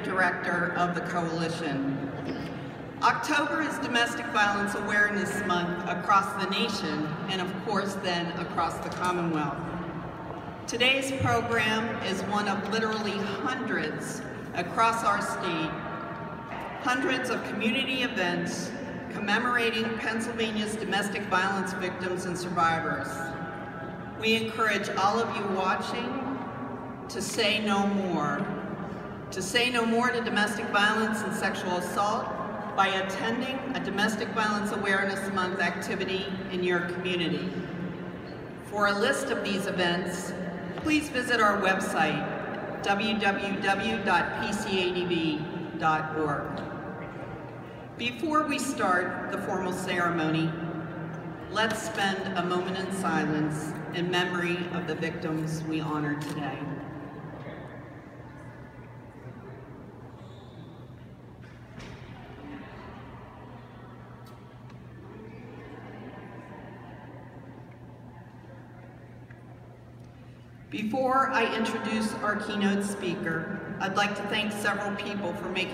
Executive Director of the Coalition. October is Domestic Violence Awareness Month across the nation and of course then across the Commonwealth. Today's program is one of literally hundreds across our state, hundreds of community events commemorating Pennsylvania's domestic violence victims and survivors. We encourage all of you watching to say no more, to say no more to domestic violence and sexual assault, by attending a Domestic Violence Awareness Month activity in your community. For a list of these events, please visit our website, www.pcadv.org. Before we start the formal ceremony, let's spend a moment in silence in memory of the victims we honor today. Before I introduce our keynote speaker, I'd like to thank several people for making